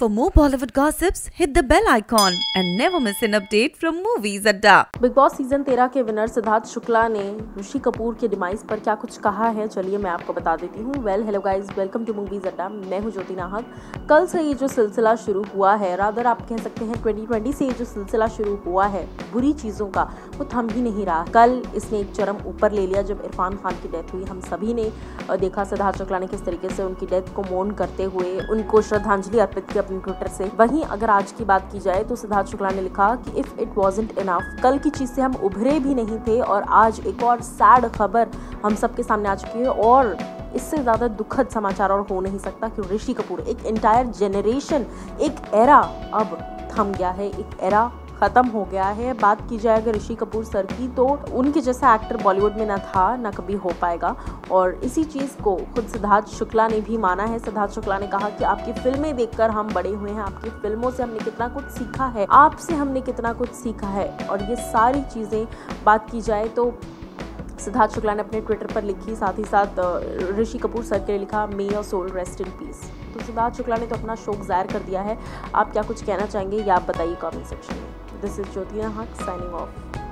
For more Bollywood gossips, hit the bell icon and never miss an update from Movies Adda. Bigg Boss season तेरह के winner Siddharth Shukla ने ऋषि कपूर के demise पर क्या कुछ कहा है? चलिए मैं आपको बता देती हूँ। Well hello guys welcome to Movies Adda मैं हूँ ज्योति नाहक। कल से ये जो सिलसिला शुरू हुआ है रादर आप कह सकते हैं 2020 से ये जो सिलसिला शुरू हुआ है बुरी चीज़ों का वो थम ही नहीं रहा। कल इसने एक चरम ऊपर ले लिया जब इरफान खान की डेथ हुई। हम सभी ने देखा सिद्धार्थ शुक्ला ने किस तरीके से उनकी डेथ को मौन करते हुए उनको श्रद्धांजलि अर्पित की अपने ट्विटर से। वहीं अगर आज की बात की जाए तो सिद्धार्थ शुक्ला ने लिखा कि इफ़ इट वॉजेंट इनफ कल की चीज़ से हम उभरे भी नहीं थे और आज एक और सैड खबर हम सबके सामने आ चुकी है और इससे ज़्यादा दुखद समाचार और हो नहीं सकता कि ऋषि कपूर, एक एंटायर जेनरेशन एक एरा अब थम गया है, एक एरा खत्म हो गया है। बात की जाए अगर ऋषि कपूर सर की तो उनके जैसा एक्टर बॉलीवुड में ना था, ना कभी हो पाएगा। और इसी चीज़ को खुद सिद्धार्थ शुक्ला ने भी माना है। सिद्धार्थ शुक्ला ने कहा कि आपकी फ़िल्में देखकर हम बड़े हुए हैं, आपकी फ़िल्मों से हमने कितना कुछ सीखा है, आपसे हमने कितना कुछ सीखा है। और ये सारी चीज़ें बात की जाए तो सिद्धार्थ शुक्ला ने अपने ट्विटर पर लिखी, साथ ही साथ ऋषि कपूर सर के लिए लिखा may your soul rest in peace तो सिद्धार्थ शुक्ला ने तो अपना शोक ज़ाहिर कर दिया है। आप क्या कुछ कहना चाहेंगे, या आप बताइए कॉमेंट सेक्शन में। This is Jyoti Haq signing off